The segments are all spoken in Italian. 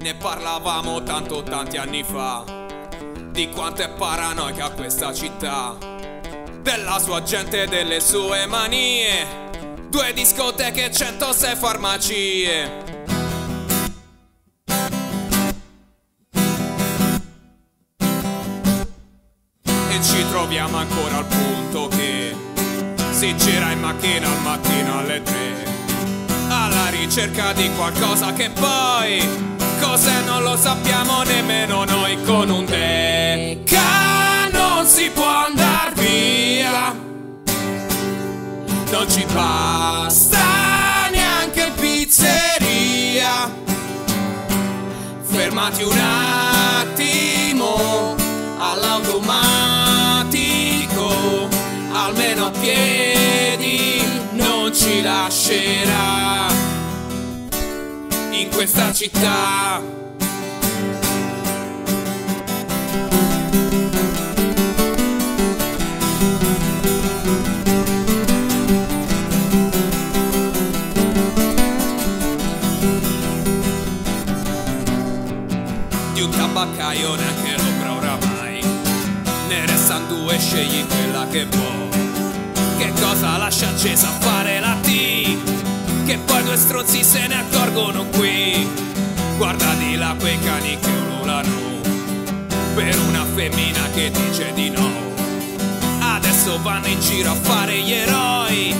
Ne parlavamo tanto tanti anni fa Di quanto è paranoica questa città Della sua gente e delle sue manie Due discoteche e 106 farmacie. E ci troviamo ancora al punto che Si gira in macchina al mattino alle tre Alla ricerca di qualcosa che poi Cos'è non lo sappiamo nemmeno noi Con un deca non si può andar via. Non ci basta neanche pizzeria. Fermati un attimo all'automatico Almeno a piedi non ci lascerà in questa città. Di un tabaccaio neanche l'ombra oramai. Ne restano due, scegli quella che può. Che cosa lascia accesa a fare la T? Che poi due stronzi se ne accorgono qui. Guarda di là quei cani che ululano Per una femmina che dice di no. Adesso vanno in giro a fare gli eroi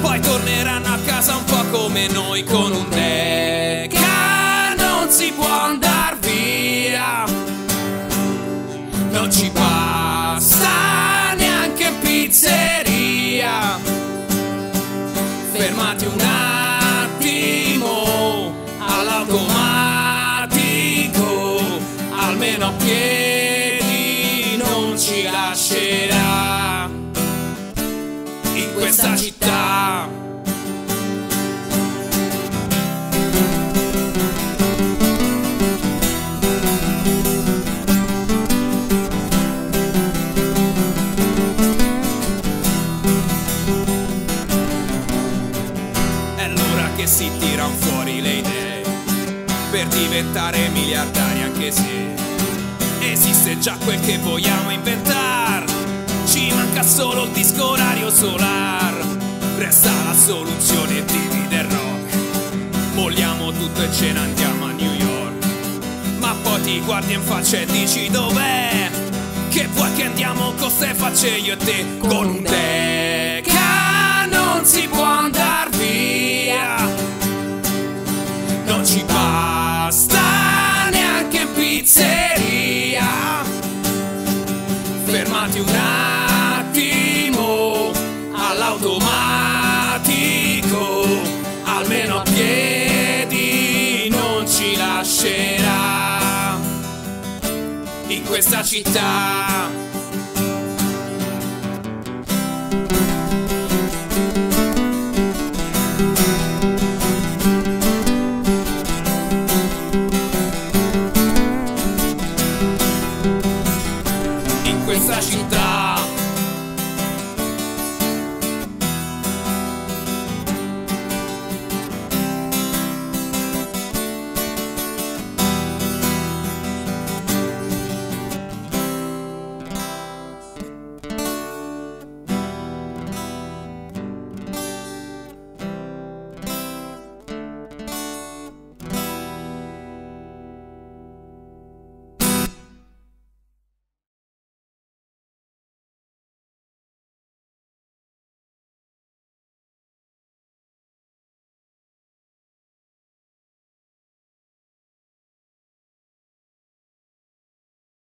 Poi torneranno a casa un po' come noi Con un deca almeno a piedi non ci lascerà in questa città. È che si tirano fuori le idee per diventare miliardari anche se esiste già quel che vogliamo inventare. Ci manca solo il disco orario solar. Resta la soluzione divide il rock. Molliamo tutto e ce ne andiamo a New York. Ma poi ti guardi in faccia e dici dov'è? Che vuoi che andiamo con ste facce io e te? Con un deca non si può andar via non ci basta Fermati un attimo all'automatico, almeno a piedi non ci lascerà in questa città. agitar.